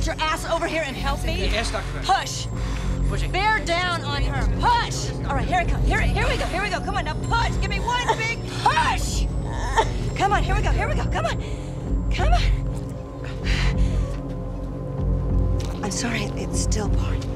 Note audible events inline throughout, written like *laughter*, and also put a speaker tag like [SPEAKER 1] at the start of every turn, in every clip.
[SPEAKER 1] get your ass over here and help me?
[SPEAKER 2] Yes, Dr. Bear.
[SPEAKER 1] Push.
[SPEAKER 2] Pushing.
[SPEAKER 1] Bear down on her. Push. All right, here it comes. Here, here we go. Here we go. Come on now, push. Give me one *laughs* big push. Come on. Here we go. Here we go. Come on. Come on. I'm sorry. It's still
[SPEAKER 3] Been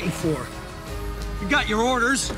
[SPEAKER 2] waiting for? You got your orders.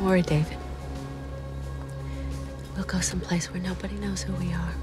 [SPEAKER 4] Don't worry, David. We'll go someplace where nobody knows who we are.